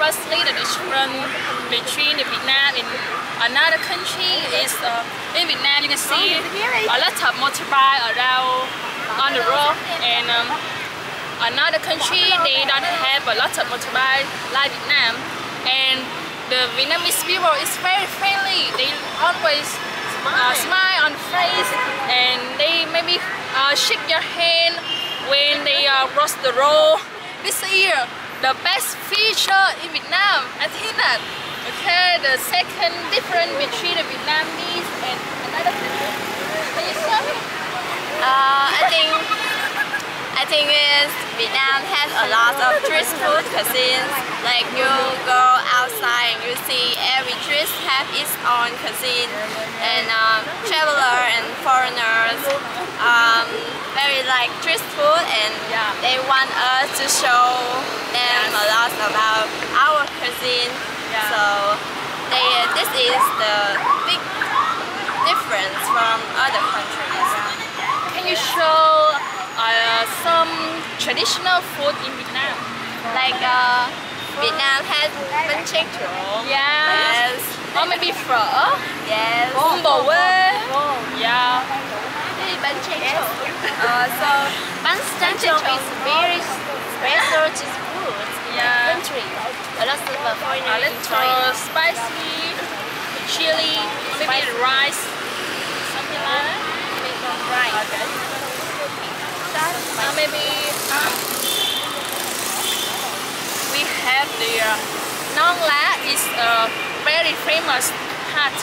the difference between the Vietnam and another country. Is uh, in Vietnam you can see a lot of motorbike around on the road. And um, another country they don't have a lot of motorbike like Vietnam. And the Vietnamese people is very friendly. They always uh, smile on face. And they maybe uh, shake your hand when they uh, cross the road this year the best feature in Vietnam I think that okay the second difference between the Vietnamese and another country can you? Uh, I think I think is Vietnam has a lot of tourist food cuisines. Like you go outside and you see every tourist have its own cuisine, and um, traveler and foreigners um, very like tourist food, and Yeah. They want us to show them a lot about our cuisine. Yeah. So they this is the big difference from other countries. Can you show uh, some traditional food in Vietnam? Like uh, Vietnam has bánh tráng trộn. Yes. Or maybe phở, Yes. bún bò. Yeah. This is bánh tráng trộn. Uh, so bánh is very special to food in Yeah. the country. A lot of uh, foreigners enjoy spicy, chili, maybe rice, something like that. From rice. Okay. Uh, maybe um, we have the uh, nón lá is a very famous hut.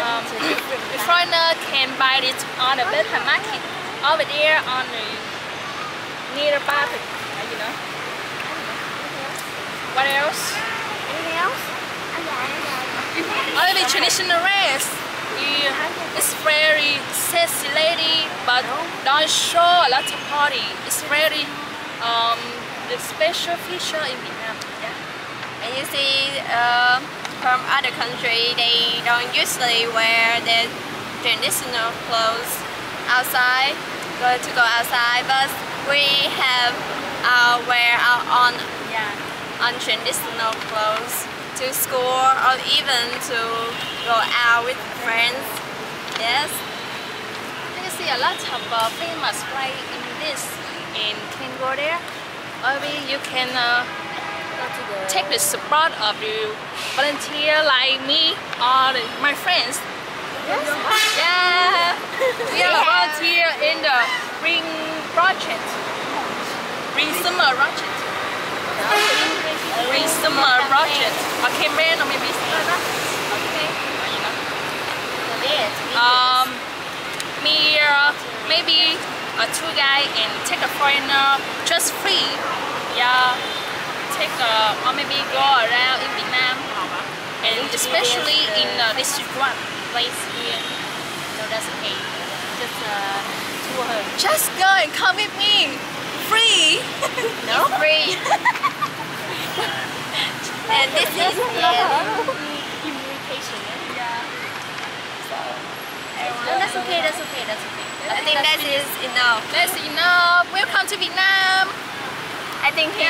Um, the foreigner can buy it on the better market over there on the near the Baltic, you know. What else? Anything else? Only traditional dress. It's very sexy lady, but don't show a lot of party. It's very um, the special feature in Vietnam. Yeah. And you see, uh, from other country, they don't usually wear their traditional clothes outside, go to go outside, but we have uh, wear our own Yeah. untraditional clothes to school or even to go out with friends. Yes. You can see a lot of uh, famous place in this in there. Maybe you can uh, take the support of the volunteer like me or my friends. Yeah, we are a volunteer in the Spring Project. Spring Summer Project. Spring Summer Project. A campaign or maybe. Okay. Um, me, uh, maybe a tour guide and take a foreigner just free. Yeah, take a, or maybe go around and especially in uh, District 1 place here. So that's okay. Just uh, tour her. Just go and come with me. Free. No free. and this is yeah. Communication. Yeah. No, that's okay. That's okay. That's okay. I think that is enough. That's enough. Welcome to Vietnam. I think here.